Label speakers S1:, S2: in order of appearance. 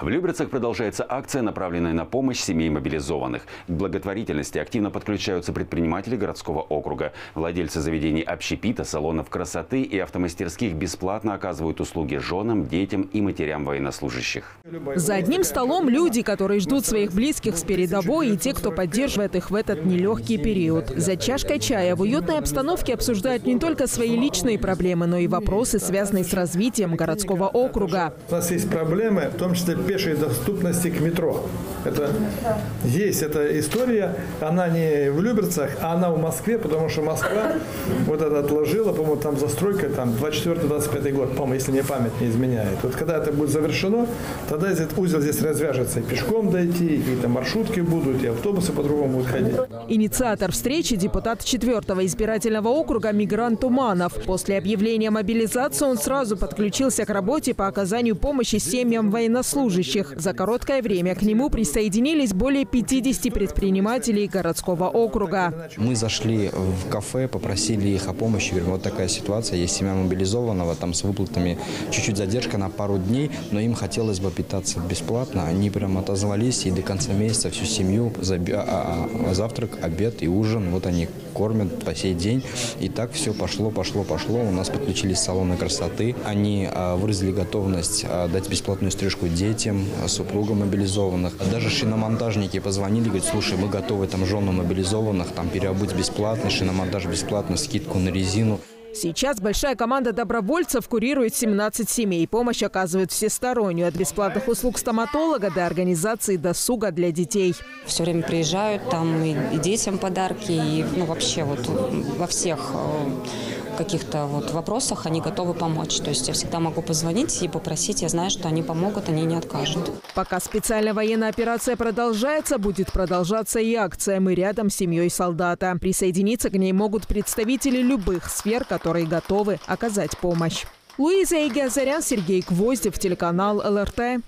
S1: В Люберцах продолжается акция, направленная на помощь семей мобилизованных. К благотворительности активно подключаются предприниматели городского округа. Владельцы заведений общепита, салонов красоты и автомастерских бесплатно оказывают услуги женам, детям и матерям военнослужащих.
S2: За одним столом люди, которые ждут своих близких с передовой, и те, кто поддерживает их в этот нелегкий период. За чашкой чая в уютной обстановке обсуждают не только свои личные проблемы, но и вопросы, связанные с развитием городского округа.
S3: У нас есть проблемы, в том числе пешей доступности к метро. Это есть эта история, она не в Люберцах, а она в Москве, потому что Москва вот это отложила, по-моему, там застройка там 24-25 год, по-моему, если мне память не изменяет. Вот когда это будет завершено, тогда этот узел здесь развяжется, и пешком дойти, и там маршрутки будут, и автобусы по-другому будут ходить.
S2: Инициатор встречи – депутат 4-го избирательного округа Мигрант Туманов. После объявления мобилизации он сразу подключился к работе по оказанию помощи семьям военнослужащих. За короткое время к нему присоединились более 50 предпринимателей городского округа.
S4: Мы зашли в кафе, попросили их о помощи. Говорим, вот такая ситуация, есть семья мобилизованного, там с выплатами чуть-чуть задержка на пару дней, но им хотелось бы питаться бесплатно. Они прям отозвались и до конца месяца всю семью, а, а, завтрак, обед и ужин, вот они кормят по сей день. И так все пошло, пошло, пошло. У нас подключились салоны красоты. Они а, выразили готовность дать бесплатную стрижку детям детям, супругам мобилизованных. Даже шиномонтажники позвонили, говорят, слушай, мы готовы там женам мобилизованных там переобуть бесплатно, шиномонтаж бесплатно, скидку на резину.
S2: Сейчас большая команда добровольцев курирует 17 семей. Помощь оказывают всестороннюю. От бесплатных услуг стоматолога до организации досуга для детей.
S5: Все время приезжают, там и, и детям подарки, и ну, вообще вот во всех э, каких-то вот вопросах они готовы помочь. То есть я всегда могу позвонить и попросить, я знаю, что они помогут, они не откажут.
S2: Пока специальная военная операция продолжается, будет продолжаться и акция «Мы рядом с семьей солдата». Присоединиться к ней могут представители любых сфер, которые готовы оказать помощь. Луиза Игиазарян, Сергей Гвоздев, телеканал ЛРТ.